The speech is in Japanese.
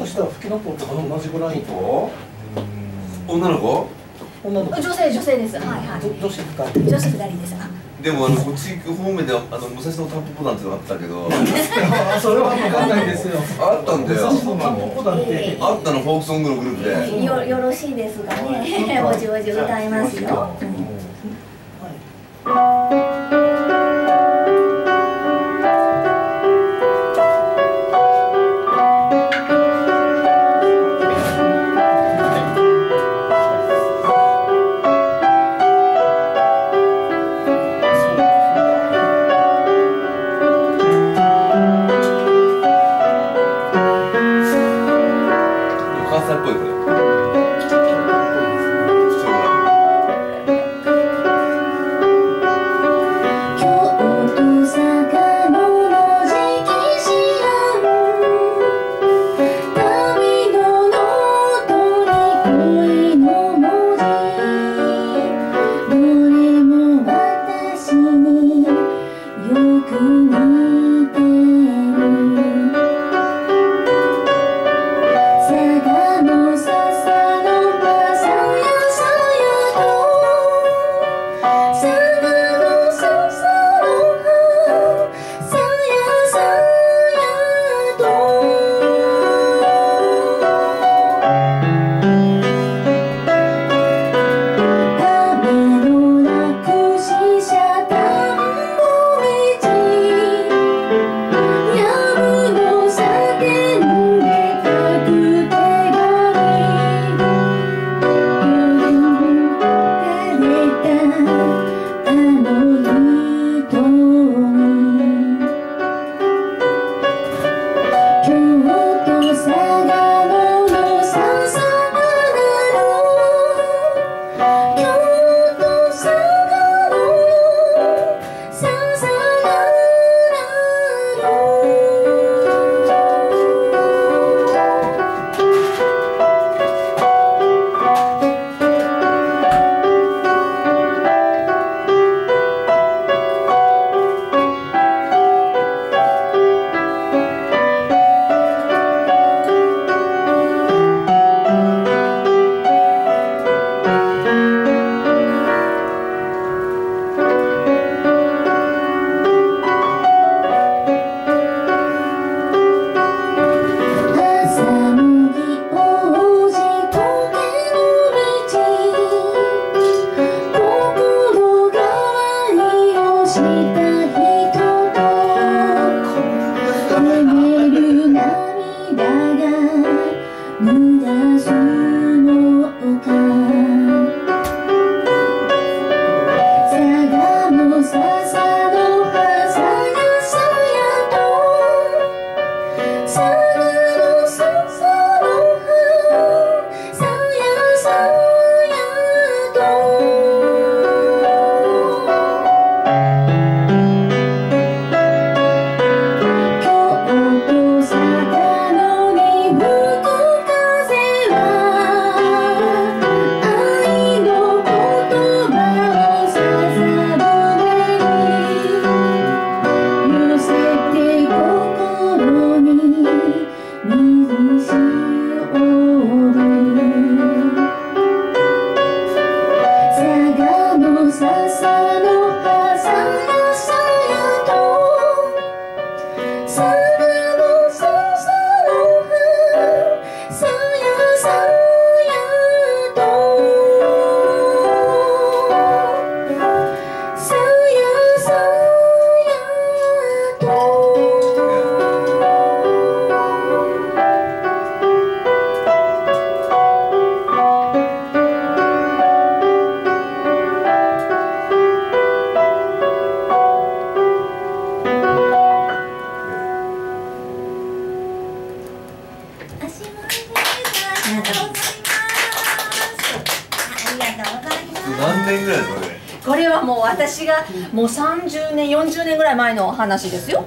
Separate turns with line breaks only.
としては吹きの子と同じぐらい
と？女の子？
女の子。
女性女性です。はいはい。
女女子二人。
女子二人です。あ。
でもあのこっち行く方面であの武蔵野タンポポ団ってのがあったけど。
あ それは分かんないですよ。
あったんだよ。
武蔵野タンポポ団って。
あったのフォークソングのグループで。
よよろしいですかね。おじおじ歌いますよ、
関何年ぐらいですかね
これはもう私がもう30年40年ぐらい前の話ですよ。